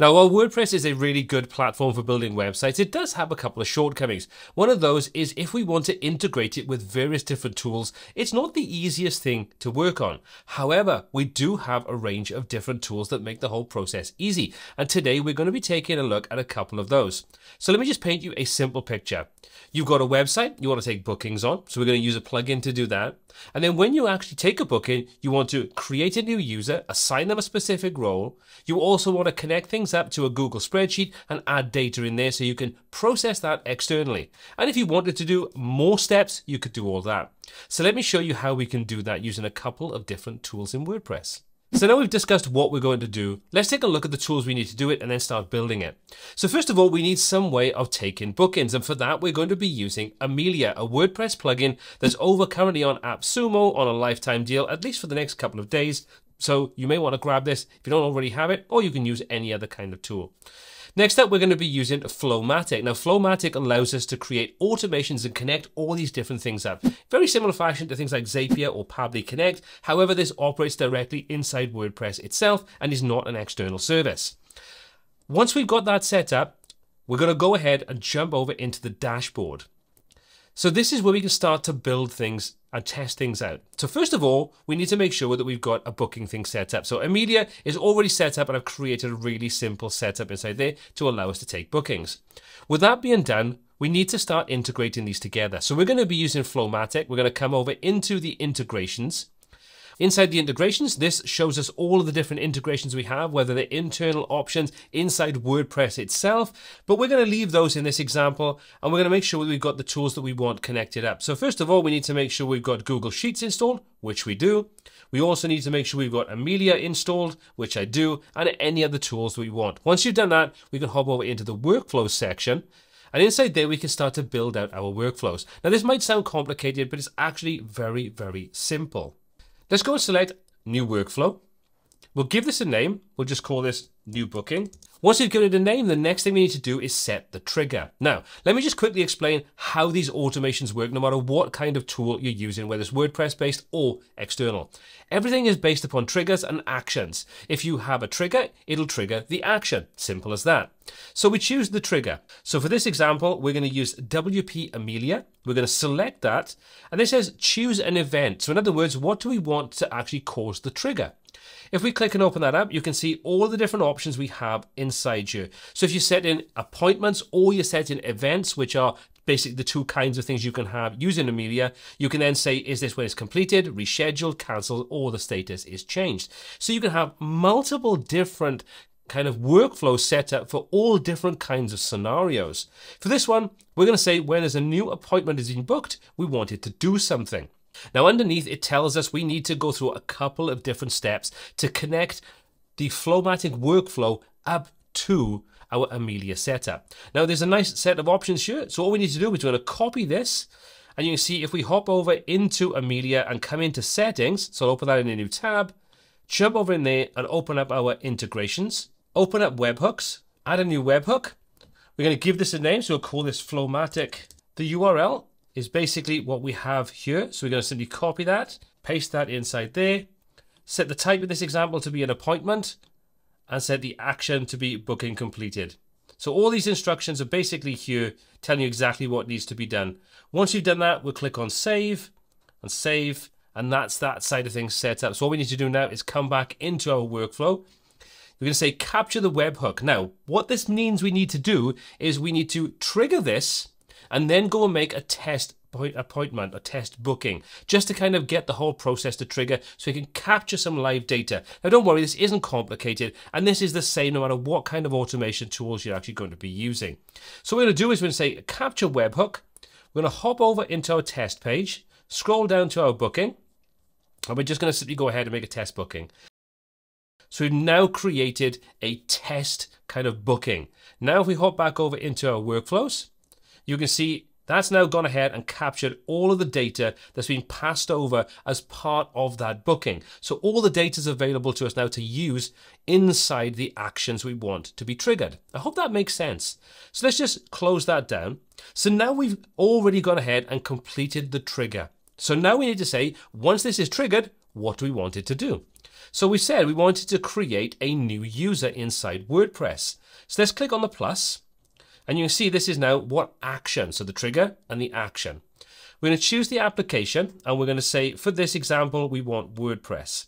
Now, while WordPress is a really good platform for building websites, it does have a couple of shortcomings. One of those is if we want to integrate it with various different tools, it's not the easiest thing to work on. However, we do have a range of different tools that make the whole process easy. And today we're going to be taking a look at a couple of those. So let me just paint you a simple picture. You've got a website you want to take bookings on, so we're going to use a plugin to do that. And then when you actually take a booking, you want to create a new user, assign them a specific role. You also want to connect things up to a Google spreadsheet and add data in there so you can process that externally. And if you wanted to do more steps, you could do all that. So let me show you how we can do that using a couple of different tools in WordPress. So now we've discussed what we're going to do, let's take a look at the tools we need to do it and then start building it. So first of all, we need some way of taking bookings. And for that, we're going to be using Amelia, a WordPress plugin that's over currently on AppSumo on a lifetime deal, at least for the next couple of days. So you may want to grab this if you don't already have it, or you can use any other kind of tool. Next up, we're going to be using Flowmattic. Now, Flowmattic allows us to create automations and connect all these different things up. Very similar fashion to things like Zapier or Pabbly Connect. However, this operates directly inside WordPress itself and is not an external service. Once we've got that set up, we're going to go ahead and jump over into the dashboard. So this is where we can start to build things and test things out. So first of all, we need to make sure that we've got a booking thing set up. So Amelia is already set up and I've created a really simple setup inside there to allow us to take bookings. With that being done, we need to start integrating these together. So we're going to be using Flowmattic. We're going to come over into the integrations Inside the integrations, this shows us all of the different integrations we have, whether they're internal options inside WordPress itself, but we're going to leave those in this example and we're going to make sure we've got the tools that we want connected up. So first of all, we need to make sure we've got Google Sheets installed, which we do. We also need to make sure we've got Amelia installed, which I do, and any other tools we want. Once you've done that, we can hop over into the workflows section and inside there, we can start to build out our workflows. Now, this might sound complicated, but it's actually very, very simple. Let's go and select new workflow. We'll give this a name. We'll just call this new booking. Once you've given it a name, the next thing we need to do is set the trigger. Now, let me just quickly explain how these automations work no matter what kind of tool you're using, whether it's WordPress based or external. Everything is based upon triggers and actions. If you have a trigger, it'll trigger the action. Simple as that. So we choose the trigger. So for this example, we're going to use WP Amelia. We're going to select that. And it says choose an event. So in other words, what do we want to actually cause the trigger? If we click and open that up, you can see all the different options we have inside you. So if you set in appointments or you set in events, which are basically the two kinds of things you can have using Amelia, you can then say, is this when it's completed, rescheduled, cancelled, or the status is changed. So you can have multiple different kind of workflow set up for all different kinds of scenarios. For this one, we're going to say when there's a new appointment is being booked, we want it to do something. Now underneath it tells us we need to go through a couple of different steps to connect the Flowmattic workflow up to our Amelia setup. Now there's a nice set of options here. So all we need to do is we're going to copy this and you can see if we hop over into Amelia and come into settings, so I'll open that in a new tab, jump over in there and open up our integrations, open up webhooks, add a new webhook. We're going to give this a name, so we'll call this Flowmattic. The URL is basically what we have here. So we're going to simply copy that, paste that inside there, set the type of this example to be an appointment, and set the action to be booking completed. So all these instructions are basically here telling you exactly what needs to be done. Once you've done that, we'll click on save and save, and that's that side of things set up. So all we need to do now is come back into our workflow. We're going to say capture the webhook. Now, what this means we need to do is we need to trigger this and then go and make a test appointment, a test booking, just to kind of get the whole process to trigger so you can capture some live data. Now, don't worry, this isn't complicated, and this is the same no matter what kind of automation tools you're actually going to be using. So, what we're going to do is we're going to say capture webhook. We're going to hop over into our test page, scroll down to our booking, and we're just going to simply go ahead and make a test booking. So we've now created a test kind of booking. Now if we hop back over into our workflows, you can see that's now gone ahead and captured all of the data that's been passed over as part of that booking. So all the data is available to us now to use inside the actions we want to be triggered. I hope that makes sense. So let's just close that down. So now we've already gone ahead and completed the trigger. So now we need to say, once this is triggered, what do we want it to do? So we said we wanted to create a new user inside WordPress. So let's click on the plus, and you can see this is now what action, so the trigger and the action. We're going to choose the application, and we're going to say, for this example, we want WordPress.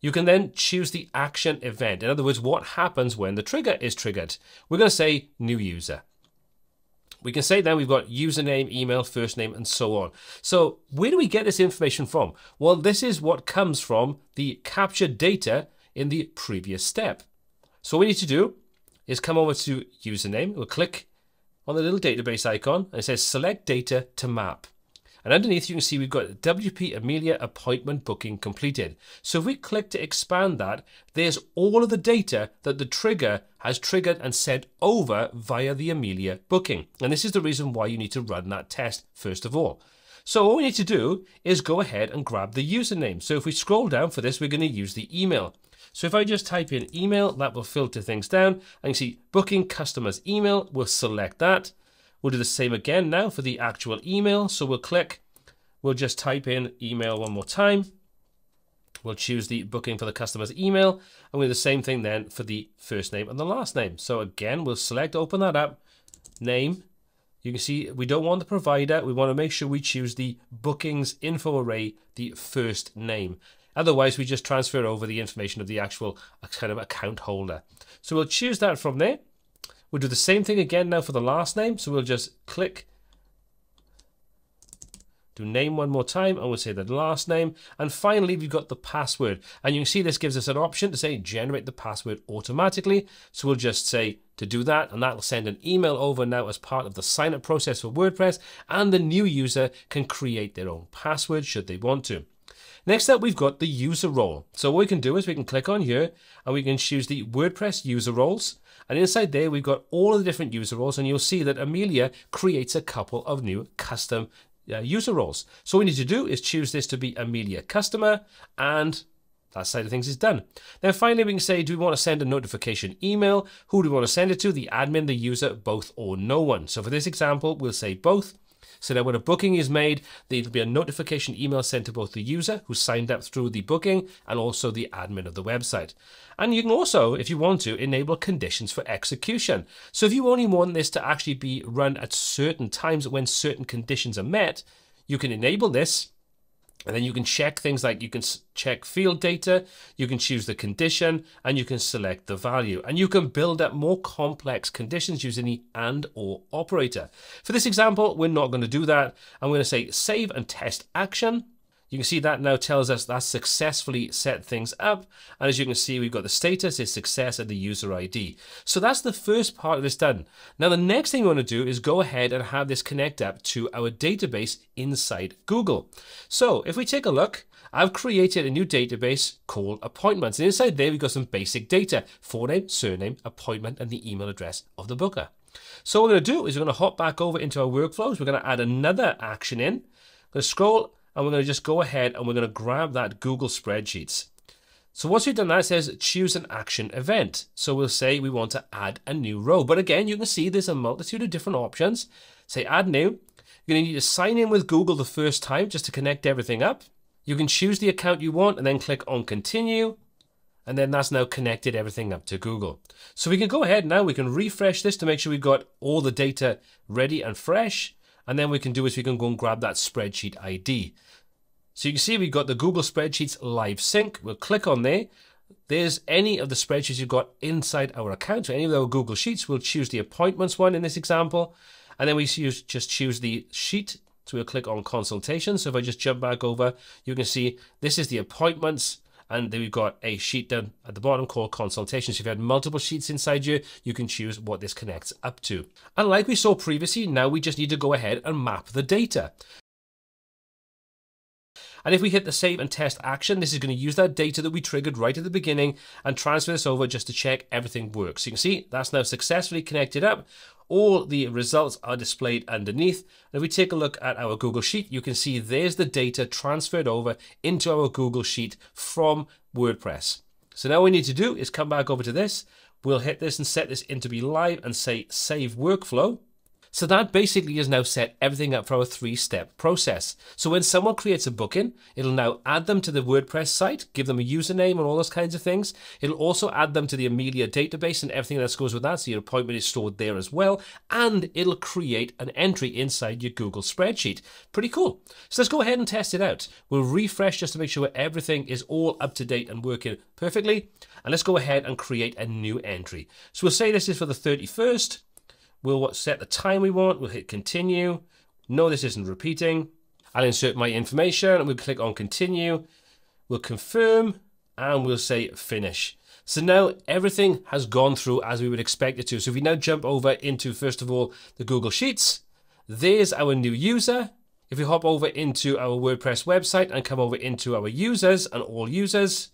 You can then choose the action event. In other words, what happens when the trigger is triggered. We're going to say new user. We can say then we've got username, email, first name, and so on. So where do we get this information from? Well, this is what comes from the captured data in the previous step. So what we need to do is come over to username. We'll click on the little database icon and it says select data to map. And underneath you can see we've got WP Amelia appointment booking completed. So if we click to expand that, there's all of the data that the trigger has triggered and sent over via the Amelia booking. And this is the reason why you need to run that test first of all. So all we need to do is go ahead and grab the username. So if we scroll down for this, we're going to use the email. So if I just type in email, that will filter things down. And you see booking customers email, we'll select that. We'll do the same again now for the actual email. So we'll click, we'll just type in email one more time. We'll choose the booking for the customer's email. And we'll do the same thing then for the first name and the last name. So again, we'll select, open that up, name. You can see we don't want the provider. We want to make sure we choose the bookings info array, the first name. Otherwise, we just transfer over the information of the actual kind of account holder. So we'll choose that from there. We'll do the same thing again now for the last name. So we'll just click, do name one more time, and we'll say the last name. And finally, we've got the password. And you can see this gives us an option to say generate the password automatically. So we'll just say to do that, and that will send an email over now as part of the sign up process for WordPress. And the new user can create their own password should they want to. Next up, we've got the user role. So what we can do is we can click on here and we can choose the WordPress user roles. And inside there, we've got all of the different user roles, and you'll see that Amelia creates a couple of new custom uh, user roles. So we need to do is choose this to be Amelia customer, and that side of things is done. Then finally, we can say, do we want to send a notification email? Who do we want to send it to? The admin, the user, both, or no one. So for this example, we'll say both. So that when a booking is made, there'll be a notification email sent to both the user who signed up through the booking and also the admin of the website. And you can also, if you want to, enable conditions for execution. So if you only want this to actually be run at certain times when certain conditions are met, you can enable this and then you can check things like you can check field data, you can choose the condition, and you can select the value. And you can build up more complex conditions using the AND OR operator. For this example, we're not going to do that. I'm going to say save and test action. You can see that now tells us that successfully set things up. And as you can see, we've got the status is success and the user ID. So that's the first part of this done. Now, the next thing we want to do is go ahead and have this connect up to our database inside Google. So if we take a look, I've created a new database called appointments. And inside there, we've got some basic data, forename, surname, appointment, and the email address of the booker. So what we're going to do is we're going to hop back over into our workflows. We're going to add another action in. I'm going to scroll and we're going to just go ahead and we're going to grab that Google Spreadsheets. So once we've done that, it says choose an action event. So we'll say we want to add a new row. But again, you can see there's a multitude of different options. Say add new. You're going to need to sign in with Google the first time just to connect everything up. You can choose the account you want and then click on continue. And then that's now connected everything up to Google. So we can go ahead now, we can refresh this to make sure we've got all the data ready and fresh. And then we can do is we can go and grab that spreadsheet ID. So you can see we've got the Google Spreadsheets Live Sync. We'll click on there. There's any of the spreadsheets you've got inside our account. So any of our Google Sheets, we'll choose the appointments one in this example. And then we just choose the sheet. So we'll click on consultation. So if I just jump back over, you can see this is the appointments and then we've got a sheet down at the bottom called consultations. If you had multiple sheets inside you, you can choose what this connects up to. And like we saw previously, now we just need to go ahead and map the data. And if we hit the save and test action, this is going to use that data that we triggered right at the beginning and transfer this over just to check everything works. So you can see that's now successfully connected up. All the results are displayed underneath. And if we take a look at our Google Sheet, you can see there's the data transferred over into our Google Sheet from WordPress. So now what we need to do is come back over to this. We'll hit this and set this into be live and say save workflow. So that basically has now set everything up for our three-step process. So when someone creates a booking, it'll now add them to the WordPress site, give them a username and all those kinds of things. It'll also add them to the Amelia database and everything that goes with that, so your appointment is stored there as well. And it'll create an entry inside your Google spreadsheet. Pretty cool. So let's go ahead and test it out. We'll refresh just to make sure everything is all up to date and working perfectly. And let's go ahead and create a new entry. So we'll say this is for the 31st. We'll set the time we want. We'll hit continue. No, this isn't repeating. I'll insert my information and we'll click on continue. We'll confirm and we'll say finish. So now everything has gone through as we would expect it to. So if we now jump over into, first of all, the Google Sheets, there's our new user. If we hop over into our WordPress website and come over into our users and all users,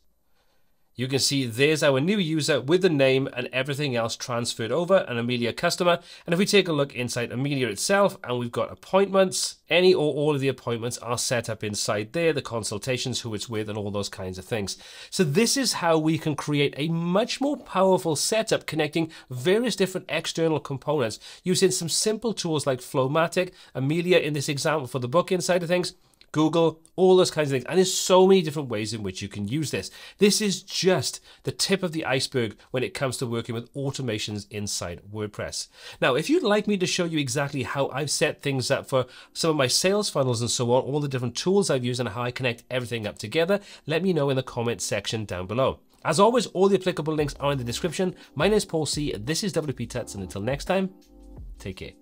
you can see there's our new user with the name and everything else transferred over, an Amelia customer. And if we take a look inside Amelia itself and we've got appointments, any or all of the appointments are set up inside there, the consultations, who it's with, and all those kinds of things. So this is how we can create a much more powerful setup connecting various different external components using some simple tools like Flowmattic, Amelia in this example for the book inside of things, Google, all those kinds of things. And there's so many different ways in which you can use this. This is just the tip of the iceberg when it comes to working with automations inside WordPress. Now, if you'd like me to show you exactly how I've set things up for some of my sales funnels and so on, all the different tools I've used and how I connect everything up together, let me know in the comment section down below. As always, all the applicable links are in the description. My name is Paul C. This is WP Tuts, and until next time, take care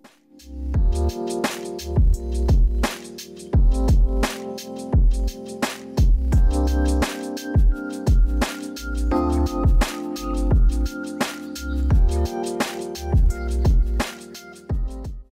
thank you